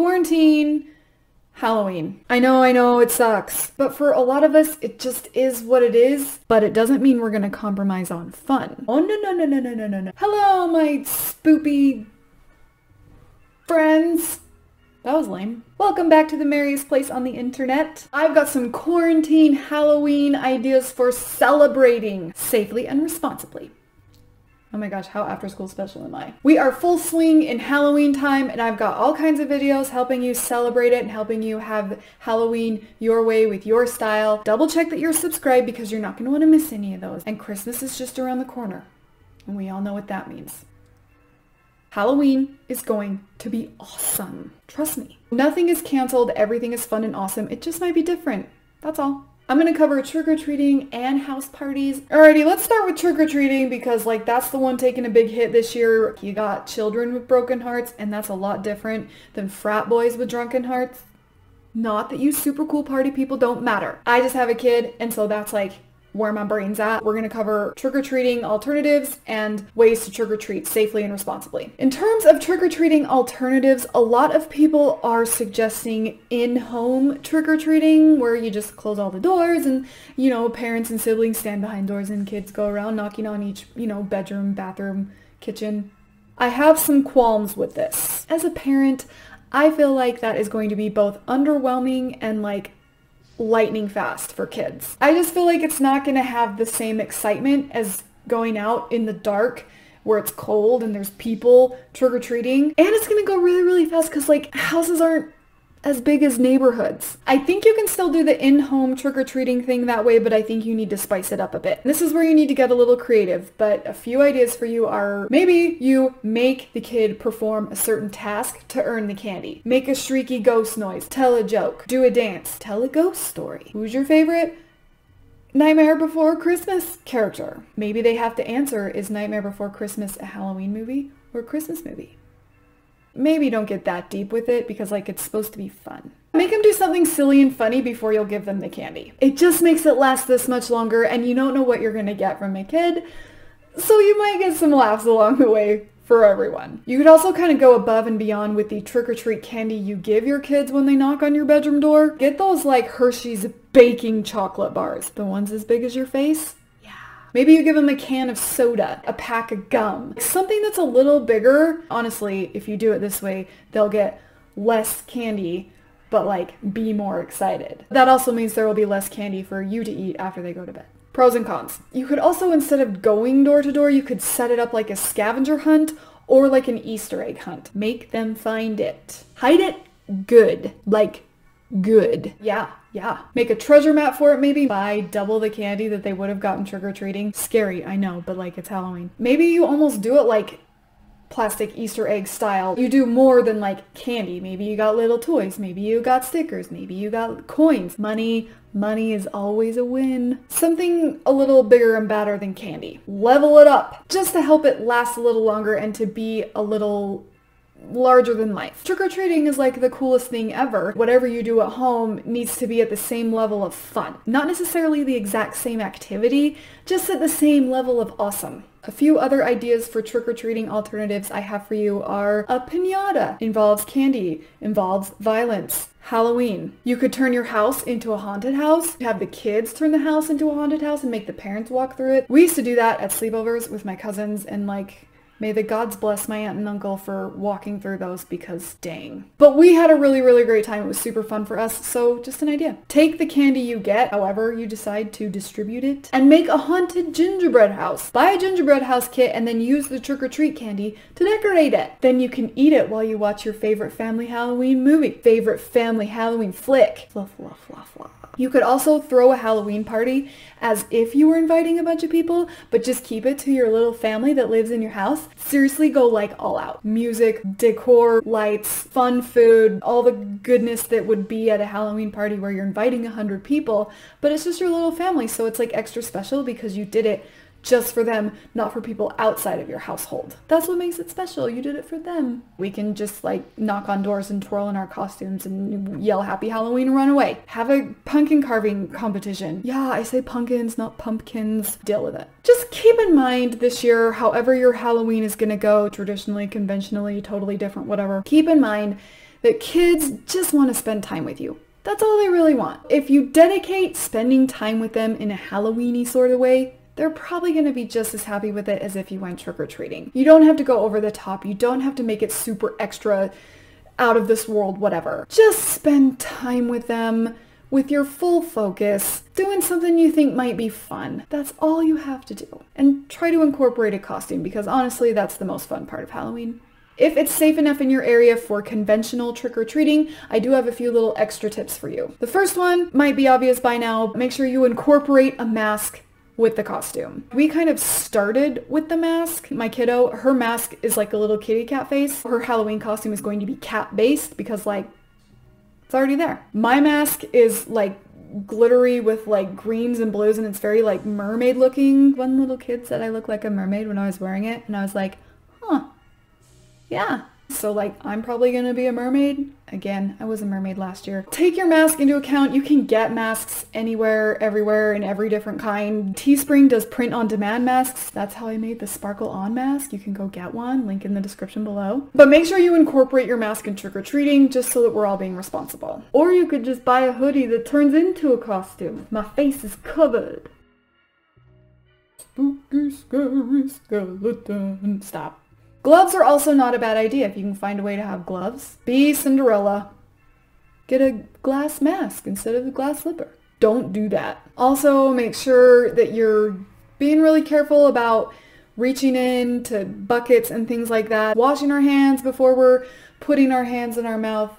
quarantine, Halloween. I know, I know, it sucks. But for a lot of us, it just is what it is. But it doesn't mean we're gonna compromise on fun. Oh, no, no, no, no, no, no, no, no. Hello, my spoopy friends. That was lame. Welcome back to the merriest place on the internet. I've got some quarantine Halloween ideas for celebrating safely and responsibly. Oh my gosh, how after school special am I? We are full swing in Halloween time and I've got all kinds of videos helping you celebrate it and helping you have Halloween your way with your style. Double check that you're subscribed because you're not going to want to miss any of those. And Christmas is just around the corner. And we all know what that means. Halloween is going to be awesome. Trust me. Nothing is canceled. Everything is fun and awesome. It just might be different. That's all. I'm going to cover trick-or-treating and house parties. Alrighty, let's start with trick-or-treating because like that's the one taking a big hit this year. You got children with broken hearts and that's a lot different than frat boys with drunken hearts. Not that you super cool party people don't matter. I just have a kid and so that's like where my brain's at. We're going to cover trick-or-treating alternatives and ways to trick-or-treat safely and responsibly. In terms of trick-or-treating alternatives, a lot of people are suggesting in-home trick-or-treating where you just close all the doors and, you know, parents and siblings stand behind doors and kids go around knocking on each, you know, bedroom, bathroom, kitchen. I have some qualms with this. As a parent, I feel like that is going to be both underwhelming and like lightning fast for kids. I just feel like it's not going to have the same excitement as going out in the dark where it's cold and there's people trick-or-treating. And it's going to go really, really fast because like houses aren't as big as neighborhoods. I think you can still do the in-home trick-or-treating thing that way, but I think you need to spice it up a bit. This is where you need to get a little creative, but a few ideas for you are maybe you make the kid perform a certain task to earn the candy. Make a shrieky ghost noise, tell a joke, do a dance, tell a ghost story. Who's your favorite? Nightmare Before Christmas character. Maybe they have to answer, is Nightmare Before Christmas a Halloween movie or a Christmas movie? Maybe don't get that deep with it because like it's supposed to be fun. Make them do something silly and funny before you'll give them the candy. It just makes it last this much longer and you don't know what you're gonna get from a kid, so you might get some laughs along the way for everyone. You could also kind of go above and beyond with the trick-or-treat candy you give your kids when they knock on your bedroom door. Get those like Hershey's baking chocolate bars, the ones as big as your face. Maybe you give them a can of soda, a pack of gum, something that's a little bigger. Honestly, if you do it this way, they'll get less candy but like be more excited. That also means there will be less candy for you to eat after they go to bed. Pros and cons. You could also, instead of going door to door, you could set it up like a scavenger hunt or like an Easter egg hunt. Make them find it. Hide it good. Like good. Yeah, yeah. Make a treasure map for it maybe. Buy double the candy that they would have gotten trick-or-treating. Scary, I know, but like it's Halloween. Maybe you almost do it like plastic Easter egg style. You do more than like candy. Maybe you got little toys. Maybe you got stickers. Maybe you got coins. Money. Money is always a win. Something a little bigger and badder than candy. Level it up just to help it last a little longer and to be a little larger than life. Trick-or-treating is like the coolest thing ever. Whatever you do at home needs to be at the same level of fun. Not necessarily the exact same activity, just at the same level of awesome. A few other ideas for trick-or-treating alternatives I have for you are a pinata. Involves candy. Involves violence. Halloween. You could turn your house into a haunted house, have the kids turn the house into a haunted house and make the parents walk through it. We used to do that at sleepovers with my cousins and like May the gods bless my aunt and uncle for walking through those because dang. But we had a really, really great time. It was super fun for us, so just an idea. Take the candy you get, however you decide to distribute it, and make a haunted gingerbread house. Buy a gingerbread house kit and then use the trick-or-treat candy to decorate it. Then you can eat it while you watch your favorite family Halloween movie. Favorite family Halloween flick. Fluff, fluff, fluff, fluff. You could also throw a Halloween party as if you were inviting a bunch of people, but just keep it to your little family that lives in your house. Seriously, go like all out. Music, decor, lights, fun food, all the goodness that would be at a Halloween party where you're inviting a hundred people, but it's just your little family, so it's like extra special because you did it just for them, not for people outside of your household. That's what makes it special. You did it for them. We can just like knock on doors and twirl in our costumes and yell happy Halloween and run away. Have a pumpkin carving competition. Yeah, I say pumpkins, not pumpkins. Deal with it. Just keep in mind this year, however your Halloween is gonna go, traditionally, conventionally, totally different, whatever, keep in mind that kids just want to spend time with you. That's all they really want. If you dedicate spending time with them in a Halloweeny sort of way, they're probably going to be just as happy with it as if you went trick-or-treating. You don't have to go over the top. You don't have to make it super extra out of this world, whatever. Just spend time with them with your full focus, doing something you think might be fun. That's all you have to do. And try to incorporate a costume because honestly, that's the most fun part of Halloween. If it's safe enough in your area for conventional trick-or-treating, I do have a few little extra tips for you. The first one might be obvious by now. Make sure you incorporate a mask with the costume. We kind of started with the mask. My kiddo, her mask is like a little kitty cat face. Her Halloween costume is going to be cat based because like it's already there. My mask is like glittery with like greens and blues and it's very like mermaid looking. One little kid said I look like a mermaid when I was wearing it and I was like, huh, yeah. So like I'm probably gonna be a mermaid. Again, I was a mermaid last year. Take your mask into account. You can get masks anywhere, everywhere, in every different kind. Teespring does print on demand masks. That's how I made the sparkle on mask. You can go get one, link in the description below. But make sure you incorporate your mask in trick-or-treating just so that we're all being responsible. Or you could just buy a hoodie that turns into a costume. My face is covered. Spooky, scary skeleton. Stop. Gloves are also not a bad idea if you can find a way to have gloves. Be Cinderella. Get a glass mask instead of a glass slipper. Don't do that. Also, make sure that you're being really careful about reaching in to buckets and things like that. Washing our hands before we're putting our hands in our mouth.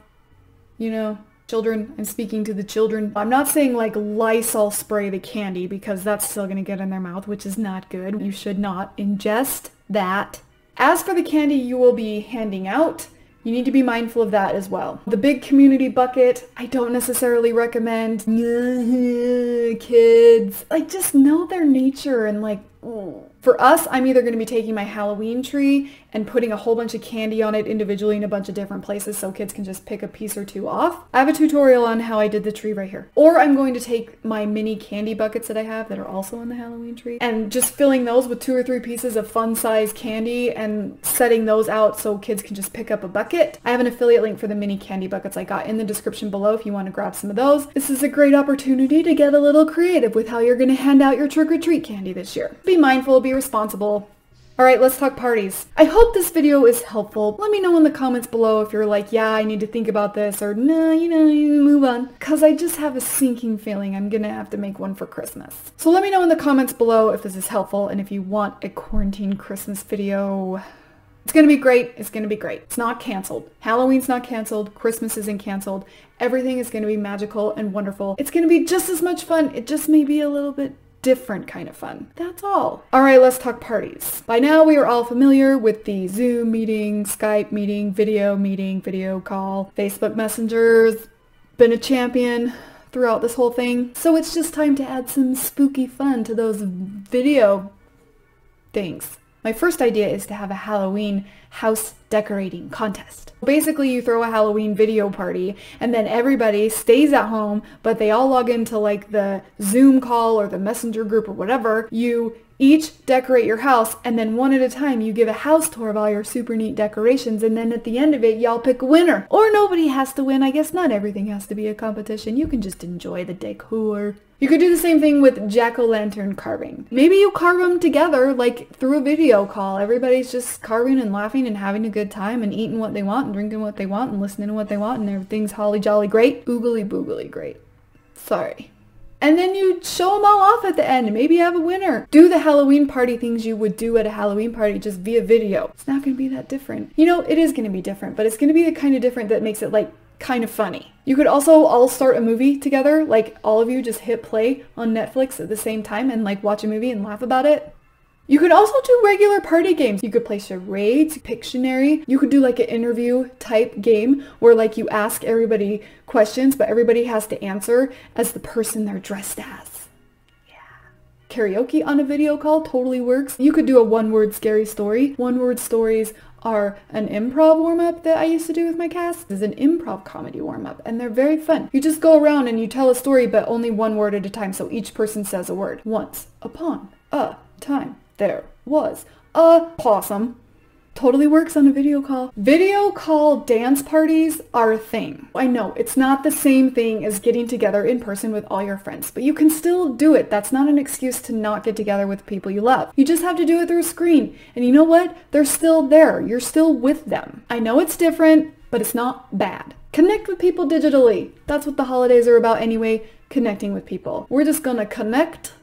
You know, children, I'm speaking to the children. I'm not saying like Lysol spray the candy because that's still going to get in their mouth, which is not good. You should not ingest that as for the candy you will be handing out, you need to be mindful of that as well. The big community bucket, I don't necessarily recommend kids. Like just know their nature and like mm. for us, I'm either going to be taking my Halloween tree and putting a whole bunch of candy on it individually in a bunch of different places so kids can just pick a piece or two off. I have a tutorial on how I did the tree right here. Or I'm going to take my mini candy buckets that I have that are also on the Halloween tree and just filling those with two or three pieces of fun size candy and setting those out so kids can just pick up a bucket. I have an affiliate link for the mini candy buckets I got in the description below if you want to grab some of those. This is a great opportunity to get a little creative with how you're going to hand out your trick-or-treat candy this year. Be mindful, be responsible. Alright, let's talk parties. I hope this video is helpful. Let me know in the comments below if you're like, yeah, I need to think about this, or nah, you know, you move on. Because I just have a sinking feeling I'm gonna have to make one for Christmas. So let me know in the comments below if this is helpful and if you want a quarantine Christmas video. It's gonna be great. It's gonna be great. It's not canceled. Halloween's not canceled. Christmas isn't canceled. Everything is gonna be magical and wonderful. It's gonna be just as much fun. It just may be a little bit different kind of fun. That's all. All right, let's talk parties. By now we are all familiar with the Zoom meeting, Skype meeting, video meeting, video call, Facebook messengers, been a champion throughout this whole thing. So it's just time to add some spooky fun to those video things. My first idea is to have a Halloween house decorating contest. Basically, you throw a Halloween video party and then everybody stays at home, but they all log into like the Zoom call or the messenger group or whatever. You each decorate your house and then one at a time you give a house tour of all your super neat decorations and then at the end of it y'all pick a winner. Or nobody has to win. I guess not everything has to be a competition. You can just enjoy the decor. You could do the same thing with jack-o'-lantern carving. Maybe you carve them together like through a video call. Everybody's just carving and laughing and having a good time and eating what they want and drinking what they want and listening to what they want and everything's holly jolly great. Oogly boogly great. Sorry and then you show them all off at the end. Maybe you have a winner. Do the Halloween party things you would do at a Halloween party just via video. It's not going to be that different. You know, it is going to be different, but it's going to be the kind of different that makes it like kind of funny. You could also all start a movie together, like all of you just hit play on Netflix at the same time and like watch a movie and laugh about it. You could also do regular party games. You could play charades, Pictionary. You could do like an interview type game where like you ask everybody questions, but everybody has to answer as the person they're dressed as. Yeah. Karaoke on a video call totally works. You could do a one-word scary story. One-word stories are an improv warm-up that I used to do with my cast. is an improv comedy warm-up and they're very fun. You just go around and you tell a story but only one word at a time so each person says a word. Once upon a time there was a possum. Totally works on a video call. Video call dance parties are a thing. I know it's not the same thing as getting together in person with all your friends, but you can still do it. That's not an excuse to not get together with people you love. You just have to do it through a screen. And you know what? They're still there. You're still with them. I know it's different, but it's not bad. Connect with people digitally. That's what the holidays are about anyway, connecting with people. We're just gonna connect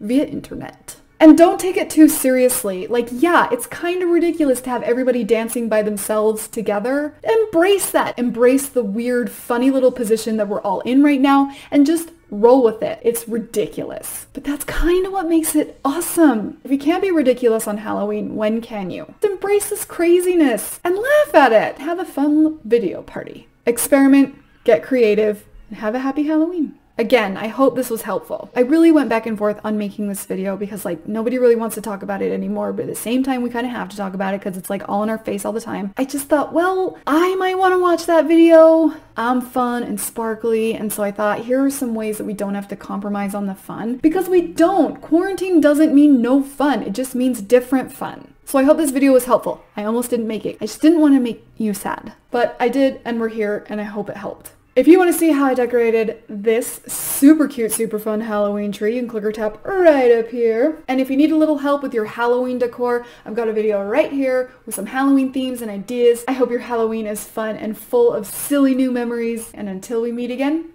via internet. And don't take it too seriously. Like, yeah, it's kind of ridiculous to have everybody dancing by themselves together. Embrace that. Embrace the weird, funny little position that we're all in right now and just roll with it. It's ridiculous. But that's kind of what makes it awesome. If you can't be ridiculous on Halloween, when can you? Embrace this craziness and laugh at it. Have a fun video party. Experiment, get creative, and have a happy Halloween. Again, I hope this was helpful. I really went back and forth on making this video because like nobody really wants to talk about it anymore, but at the same time we kind of have to talk about it because it's like all in our face all the time. I just thought, well, I might want to watch that video. I'm fun and sparkly and so I thought here are some ways that we don't have to compromise on the fun because we don't. Quarantine doesn't mean no fun. It just means different fun. So I hope this video was helpful. I almost didn't make it. I just didn't want to make you sad. But I did and we're here and I hope it helped. If you want to see how I decorated this super cute, super fun Halloween tree, you can click or tap right up here. And if you need a little help with your Halloween decor, I've got a video right here with some Halloween themes and ideas. I hope your Halloween is fun and full of silly new memories. And until we meet again,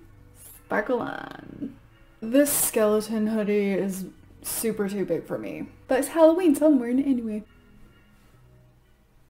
sparkle on. This skeleton hoodie is super too big for me. But it's Halloween, so I'm wearing it anyway.